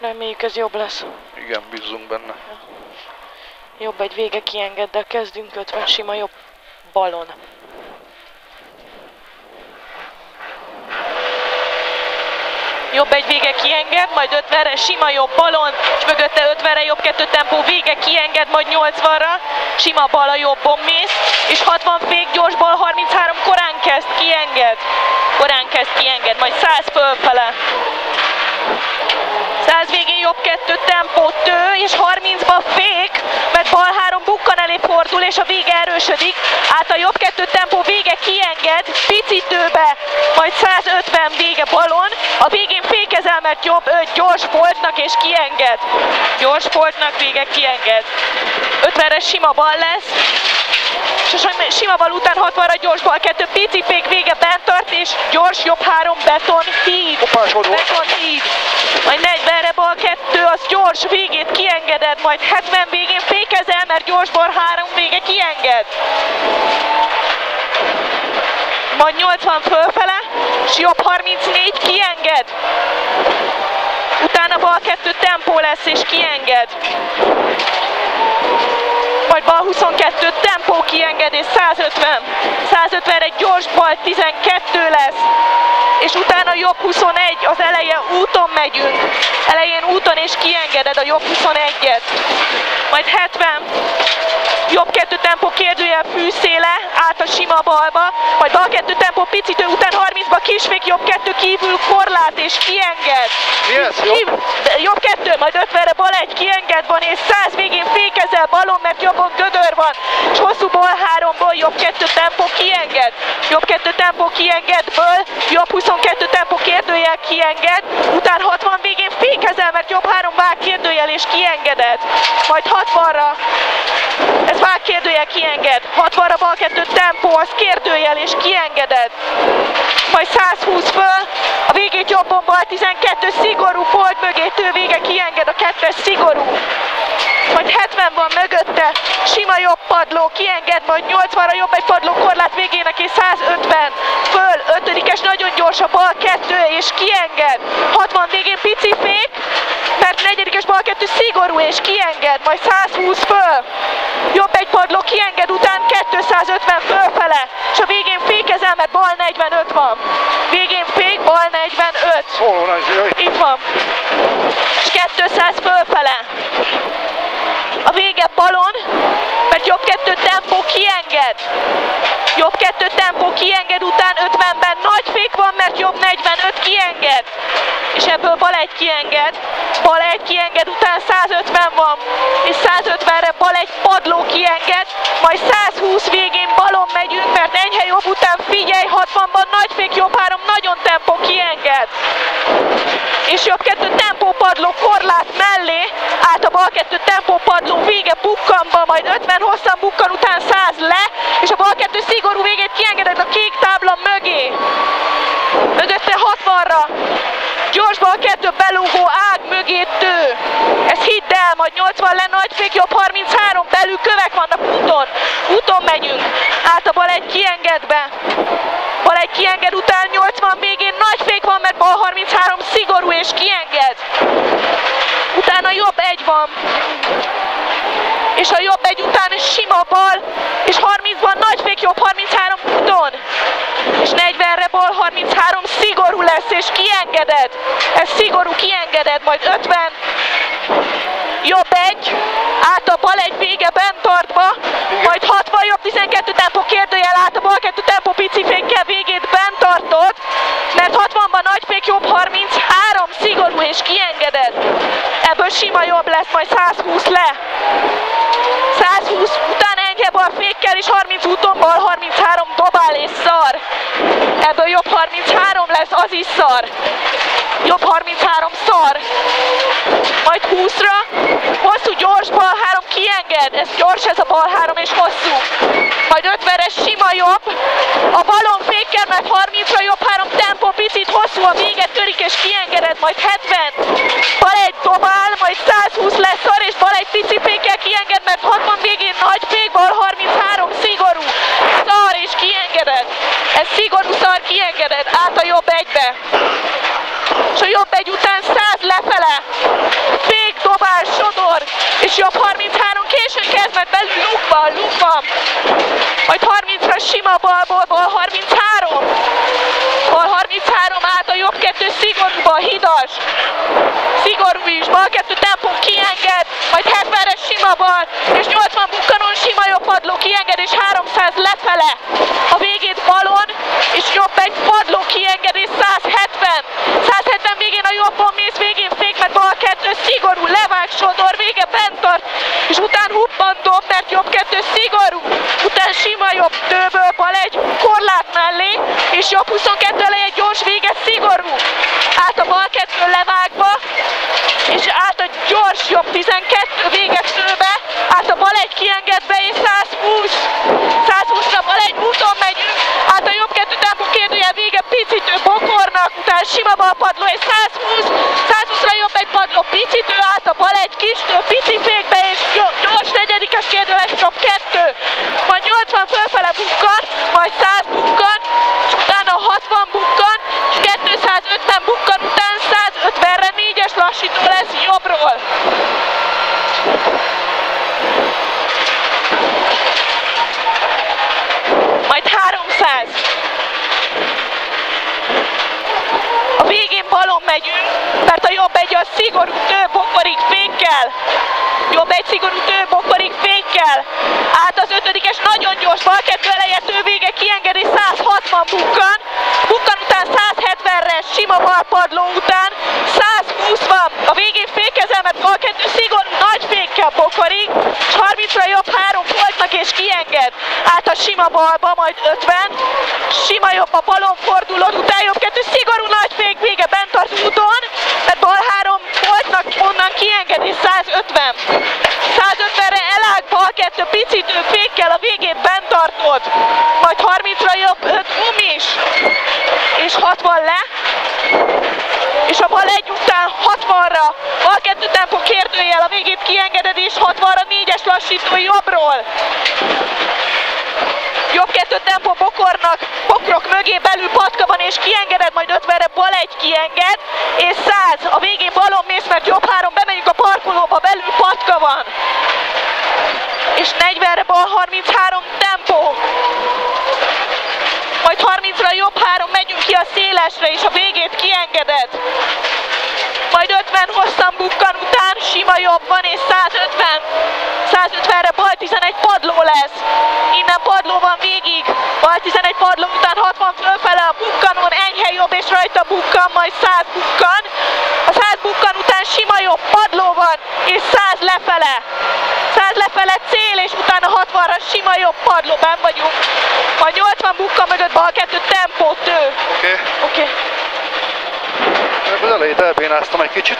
Reméljük ez jobb lesz. Igen, bízzunk benne. Jobb egy vége kienged, de kezdünk 50 sima jobb balon. Jobb egy vége kienged, majd 50-re sima jobb balon, és mögötte 50-re jobb kettő tempó vége kienged, majd 80-ra, sima bal a jobbon mész, és 60 fék gyors bal 33 korán kezd kienged. Korán kezd kienged, majd 100 fölfele. 100 végén jobb kettő tempó tő, és 30-ba fék, mert bal három bukkan elé fordul, és a vége erősödik. Át a jobb kettő tempó vége kienged, pici tőbe, majd 150 vége balon. A végén fékezel, mert jobb öt gyors foltnak, és kienged. Gyors foltnak vége kienged. 50-re sima bal lesz, és a sima bal után 60-ra gyors bal kettő, pici fék vége bent tart, és gyors jobb három beton híd. Beton híd. Majd 40-re bal kettő, az gyors végét kiengeded, majd 70 végén fékezel, mert gyors bal három vége kienged. Majd 80 fölfele, és jobb 34 kienged. Utána bal kettő tempó lesz, és kienged majd bal 22 tempó kiengedés 150. 150 egy gyors bal 12 lesz. És utána jobb 21, az eleje úton megyünk. Elején úton és kiengeded a jobb 21-et. Majd 70, jobb kettő tempó kérdőjel fűszéle, át a sima balba, majd bal kettő tempó picitő után 30-ba kisfék, jobb kettő kívül korlát és kienged. Mi ez? Jobb? jobb kettő, majd 50-re bal egy kienged van, és 100 végén fékezel balon, mert jobbon gödör van. És hosszú bal háromból jobb kettő tempó kienged. Jobb tempó kiengedből, jobb 22 tempó kérdőjel kienged, után 60 végén fékezel, mert jobb három vág kérdőjel és kiengeded. Majd 60-ra ez vág kérdőjel kienged. 60-ra bal kettő tempó, az kérdőjel és kiengeded. Majd 120 föl, a végét jobbon bal 12 szigorú, folt mögé vége kienged a kettes szigorú. Majd 70 van mögötte, sima jobb padló, kienged, majd 80-ra jobb egy padló korlát végének és 150 föl, ötödikes nagyon gyors a bal kettő és kienged. 60 végén pici fék, mert negyedikes bal kettő szigorú és kienged, majd 120 föl. Jobb egy padló kienged, után 250 fölfele, és a végén fékezel, mert bal 45 van. Végén fék, bal 45. Itt van. És 200 fölfele. A vége balon, mert jobb kettő tempó kienged. Jobb kettő tempó kienged, után 50-ben nagy fék van, mert jobb 45 kienged. És ebből bal egy kienged, bal egy kienged, után 150 van, és 150-re bal egy padló kienged, majd 120 végén balon megyünk, mert enyhe jobb után figyelj, 60-ban nagy fék, jobb három, nagyon tempó kienged. És jobb kettő tempó padló korlát mellé, át a bal kettő tempó padló vége bukkanba, majd 50 hosszan bukkan után 100 le, és a bal kettő szigorú végét kiengeded a kék tábla mögé. Mögötte 60-ra, gyors bal kettő belugó ág mögé tő. Ez hidd el, 80 le nagy fék, jobb 33, belül kövek vannak úton. Úton megyünk, át a bal egy kiengedbe. Bal egy kienged után 80 végén nagy fék van, mert bal 33 szigorú és kienged. Utána jobb egy van. És a jobb egy után sima bal, és 30-ban nagy fék jobb 33 úton. És 40-re bal 33 szigorú lesz, és kiengeded. Ez szigorú, kiengeded, majd 50. Jobb egy, át a bal egy vége bent tartva, majd 60 jobb 12 tempó kérdőjel át a bal 2 tempó pici fékkel végét bent tartod, mert 60-ban nagy fék jobb 33 szigorú és kiengeded. Ebből sima jobb lesz, majd 120 le. 120 után enyhe bal fékkel és 30 úton bal 33 dobál és szar. Ebből jobb 33 lesz, az is szar. Jobb 33 szar. Majd 20-ra, hosszú gyors bal 3 kienged. Ez gyors ez a bal 3 és hosszú. Majd 50-es sima jobb. A balon fékkel, mert 30-ra jobb 3 tempó picit hosszú a véget törik és kiengeded. Majd 70. bele, fék, dobás, sodor, és jobb 33 későn kezd, mert belül lukba, lukba, majd 30-ra sima balból, bal 33, bal 33 át a jobb kettő szigorúba, hidas, szigorú is, bal kettő tempó kienged, majd 70-re sima bal, és 80 bukkanon sima jobb padló kienged, és 300 lefele, a végét balon, és jobb egy fal, 120. 120-ra bal egy úton megyünk, át a jobb kettő tempó kérdője vége picitő bokornak, után sima bal padló, és 120. 120-ra jobb egy padló picitő, át a bal egy kis tő, pici fékbe, és gy- gyors negyedikes kérdőles jobb kettő. Majd 80 fölfele bukkan, majd 100 bukkan, és utána 60 bukkan, és 250 bukkan, után 150-re négyes lassító lesz jobbról. Majd 300. A végén balon megyünk, mert a jobb egy a szigorú több fékkel. Jobb egy szigorú több fékkel. Át az ötödikes nagyon gyors bal kettő eleje vége kiengedi 160 bukkan. Bukkan után 170-re sima bal padló után 120 van. A végén fékezel, mert bal kettő szigorú nagy fékkel bokorig. És 30-ra jobb három foltnak és kienged. Át a sima balba, majd 50. Sima jobb a balon fordulod, után jobb kettő szigorú nagy fék vége bent tart úton. Tehát bal három foltnak onnan kienged és 150. 150-re elág bal kettő picit fékkel a végét bent tartod. Majd 30-ra jobb 5 umis. És 60 le. És a bal egy után 60-ra, bal kettő tempó kérdőjel, a végét kiengeded és 60-ra négyes lassító jobbról. Jobb kettő tempó bokornak, bokrok mögé belül patka van és kiengeded, majd 50-re bal egy kienged, és 100. A végén balon mész, mert jobb három, bemegyünk a parkolóba, belül patka van. És 40-re bal 33 tempó. Majd 30-ra jobb három, megyünk ki a szélesre, és a végét kiengeded. Majd 50 hosszan sima jobb van, és 150. 150-re bal 11 padló lesz. Innen padló van végig. Bal 11 padló után 60 fölfele a bukkanon, enyhe jobb, és rajta bukkan, majd 100 bukkan. A 100 bukkan után sima jobb padló van, és 100 lefele. 100 lefele cél, és utána 60-ra sima jobb padló, benn vagyunk. Majd 80 bukkan mögött bal kettő tempó tő. Oké. Oké. Okay. Az elejét elbénáztam egy kicsit.